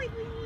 Wait, wait,